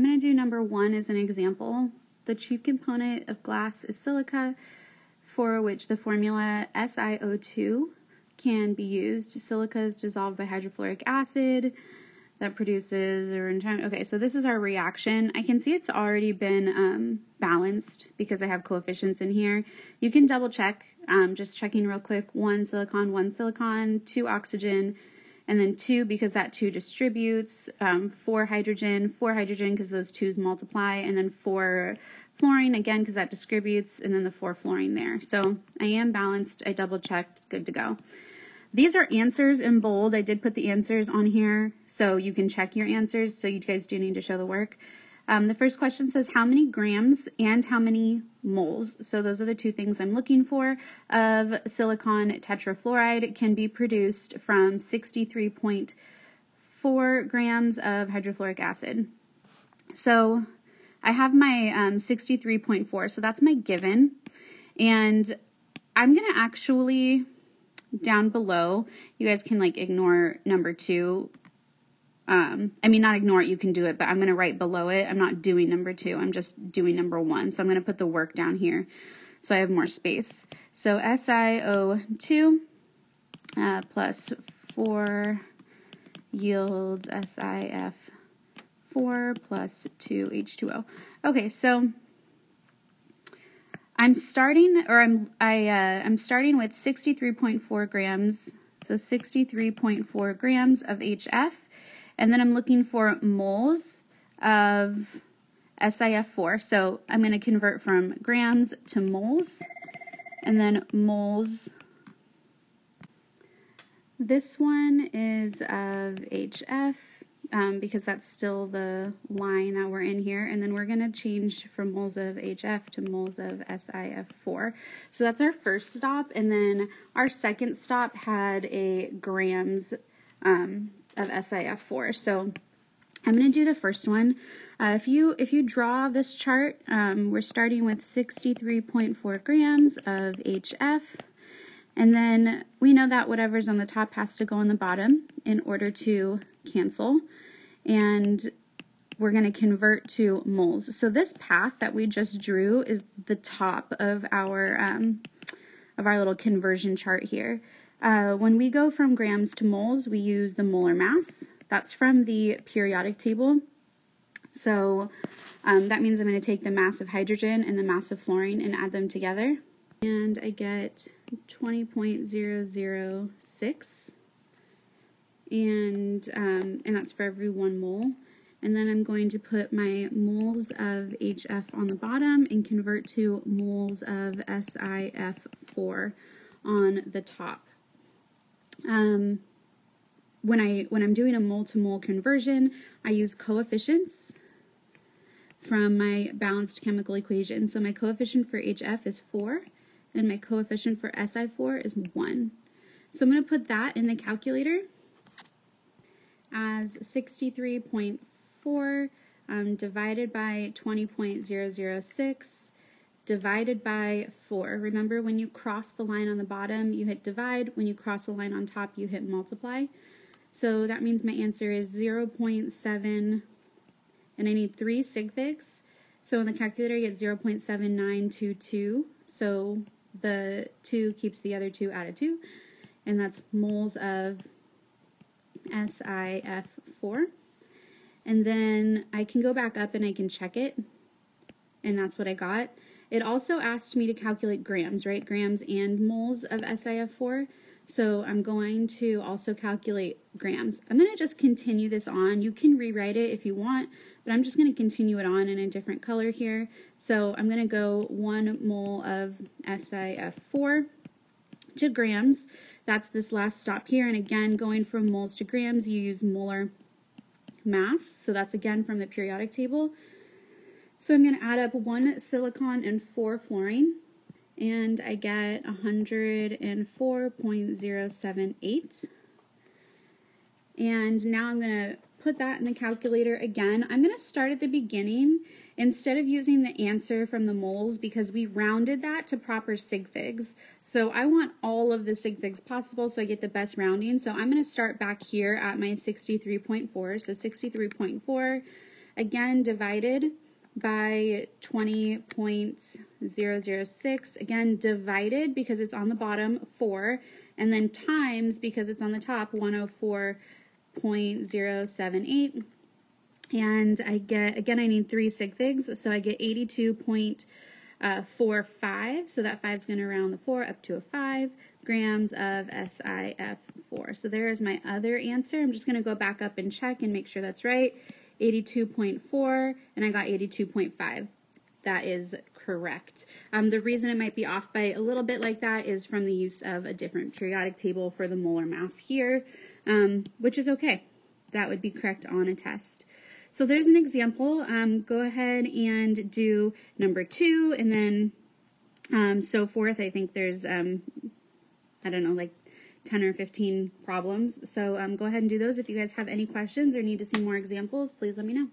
I'm going to do number one as an example. The chief component of glass is silica, for which the formula SiO2 can be used. Silica is dissolved by hydrofluoric acid that produces or okay so this is our reaction i can see it's already been um, balanced because i have coefficients in here you can double check um, just checking real quick one silicon one silicon two oxygen and then two because that two distributes um, four hydrogen four hydrogen because those twos multiply and then four fluorine again because that distributes and then the four fluorine there so i am balanced i double checked good to go these are answers in bold. I did put the answers on here so you can check your answers. So you guys do need to show the work. Um, the first question says how many grams and how many moles. So those are the two things I'm looking for of silicon tetrafluoride can be produced from 63.4 grams of hydrofluoric acid. So I have my um, 63.4, so that's my given. And I'm going to actually down below. You guys can like ignore number two. Um, I mean, not ignore it, you can do it, but I'm going to write below it. I'm not doing number two, I'm just doing number one. So I'm going to put the work down here so I have more space. So SiO2 uh, plus 4 yields SiF4 plus 2H2O. Okay, so I'm starting, or I'm I uh, I'm starting with 63.4 grams, so 63.4 grams of HF, and then I'm looking for moles of SiF4. So I'm going to convert from grams to moles, and then moles. This one is of HF um, because that's still the line that we're in here. And then we're going to change from moles of HF to moles of SiF4. So that's our first stop. And then our second stop had a grams um, of SiF4. So I'm going to do the first one. Uh, if you if you draw this chart, um, we're starting with 63.4 grams of HF. And then we know that whatever's on the top has to go on the bottom in order to cancel. And we're going to convert to moles. So this path that we just drew is the top of our um, of our little conversion chart here. Uh, when we go from grams to moles, we use the molar mass. That's from the periodic table. So um, that means I'm going to take the mass of hydrogen and the mass of fluorine and add them together. And I get 20.006 and um, and that's for every one mole. And then I'm going to put my moles of HF on the bottom and convert to moles of SiF4 on the top. Um, when I when I'm doing a mole to mole conversion, I use coefficients from my balanced chemical equation. So my coefficient for HF is 4 and my coefficient for SI4 is 1. So I'm going to put that in the calculator as 63.4 um, divided by 20.006 divided by 4. Remember when you cross the line on the bottom, you hit divide. When you cross the line on top, you hit multiply. So that means my answer is 0.7, and I need three sig figs. So in the calculator, you get 0.7922. So the 2 keeps the other 2 out of 2, and that's moles of SIF4. And then I can go back up and I can check it. And that's what I got. It also asked me to calculate grams, right? Grams and moles of SIF4. So I'm going to also calculate grams. I'm going to just continue this on. You can rewrite it if you want, but I'm just going to continue it on in a different color here. So I'm going to go one mole of SIF4 to grams. That's this last stop here. And again, going from moles to grams, you use molar mass. So that's again from the periodic table. So I'm going to add up one silicon and four fluorine. And I get 104.078. And now I'm going to put that in the calculator again. I'm going to start at the beginning instead of using the answer from the moles because we rounded that to proper sig figs. So I want all of the sig figs possible so I get the best rounding. So I'm going to start back here at my 63.4. So 63.4, again divided by 20.006, again divided because it's on the bottom 4, and then times because it's on the top 104.078. And I get, again, I need three sig figs, so I get 82.45, uh, so that 5 is going to round the 4 up to a 5 grams of SIF4. So there is my other answer. I'm just going to go back up and check and make sure that's right. 82.4, and I got 82.5. That is correct. Um, the reason it might be off by a little bit like that is from the use of a different periodic table for the molar mass here, um, which is okay. That would be correct on a test. So there's an example. Um, go ahead and do number two and then um, so forth. I think there's, um, I don't know, like 10 or 15 problems. So um, go ahead and do those. If you guys have any questions or need to see more examples, please let me know.